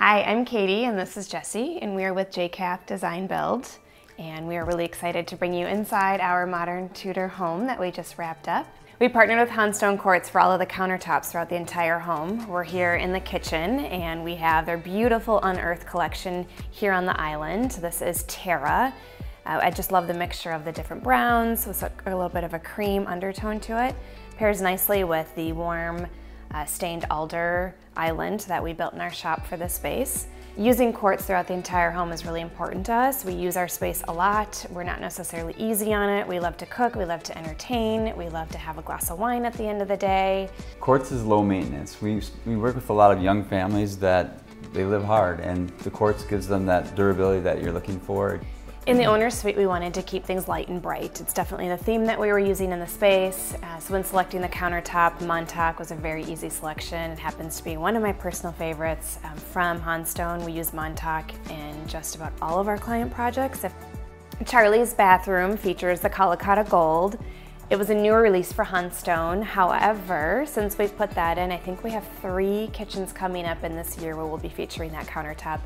Hi, I'm Katie and this is Jessie and we are with Jkath Design Build and we are really excited to bring you inside our modern Tudor home that we just wrapped up. We partnered with HanStone Quartz for all of the countertops throughout the entire home. We're here in the kitchen and we have their beautiful unearthed collection here on the island. This is Terra. Uh, I just love the mixture of the different browns with a little bit of a cream undertone to it. Pairs nicely with the warm uh, stained alder island that we built in our shop for this space. Using quartz throughout the entire home is really important to us. We use our space a lot. We're not necessarily easy on it. We love to cook, we love to entertain, we love to have a glass of wine at the end of the day. Quartz is low maintenance. We, we work with a lot of young families that they live hard and the quartz gives them that durability that you're looking for. In the owner's suite, we wanted to keep things light and bright. It's definitely the theme that we were using in the space. Uh, so when selecting the countertop, Montauk was a very easy selection. It happens to be one of my personal favorites. Um, from HanStone, we use Montauk in just about all of our client projects. Charlie's bathroom features the Calacatta Gold. It was a newer release for HanStone. However, since we've put that in, I think we have three kitchens coming up in this year where we'll be featuring that countertop.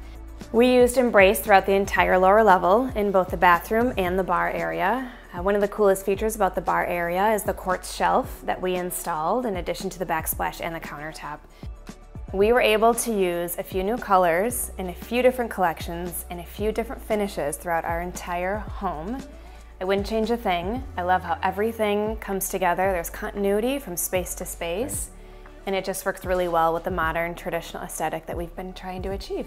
We used Embrace throughout the entire lower level in both the bathroom and the bar area. Uh, one of the coolest features about the bar area is the quartz shelf that we installed in addition to the backsplash and the countertop. We were able to use a few new colors in a few different collections and a few different finishes throughout our entire home. I wouldn't change a thing. I love how everything comes together. There's continuity from space to space, and it just works really well with the modern traditional aesthetic that we've been trying to achieve.